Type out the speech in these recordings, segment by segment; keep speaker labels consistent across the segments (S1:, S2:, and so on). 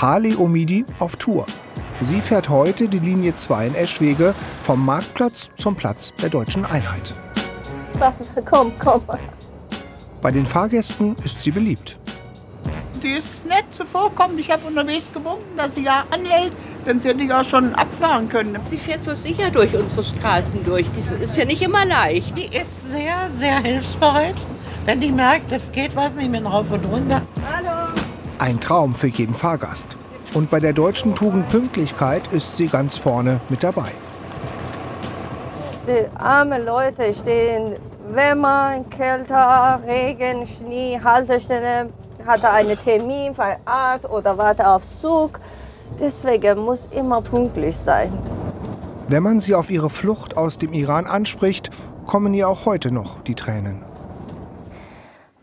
S1: Harley Omidi auf Tour. Sie fährt heute die Linie 2 in Eschwege vom Marktplatz zum Platz der deutschen Einheit.
S2: Komm, komm.
S1: Bei den Fahrgästen ist sie beliebt.
S3: Die ist nett zuvorkommend. Ich habe unterwegs gewunken, dass sie ja anhält. Dann hätte ich auch schon abfahren können.
S4: Sie fährt so sicher durch unsere Straßen durch. Das ist ja nicht immer leicht.
S5: Die ist sehr, sehr hilfsbereit. Wenn die merkt, es geht was nicht mehr rauf und runter.
S1: Ein Traum für jeden Fahrgast. Und bei der deutschen Tugend Pünktlichkeit ist sie ganz vorne mit dabei.
S2: Die armen Leute stehen Wärme, Kälte, Regen, Schnee, Haltestelle, hatte einen Termin für Arzt oder warte auf Zug. Deswegen muss immer pünktlich sein.
S1: Wenn man sie auf ihre Flucht aus dem Iran anspricht, kommen ihr auch heute noch die Tränen.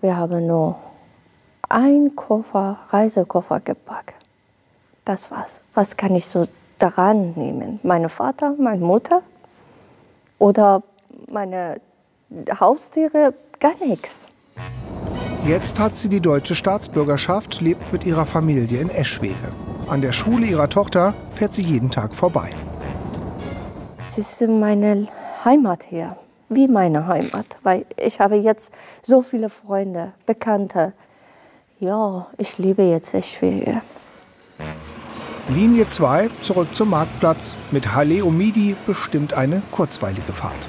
S2: Wir haben nur ein Koffer, Reisekoffer gepackt. Das war's. Was kann ich so daran nehmen? Meine Vater, meine Mutter oder meine Haustiere? Gar nichts.
S1: Jetzt hat sie die deutsche Staatsbürgerschaft, lebt mit ihrer Familie in Eschwege. An der Schule ihrer Tochter fährt sie jeden Tag vorbei.
S2: Sie ist meine Heimat hier, wie meine Heimat, weil ich habe jetzt so viele Freunde, Bekannte. Ja, ich liebe jetzt Eschwege.
S1: Linie 2 zurück zum Marktplatz. Mit Halle Omidi bestimmt eine kurzweilige Fahrt.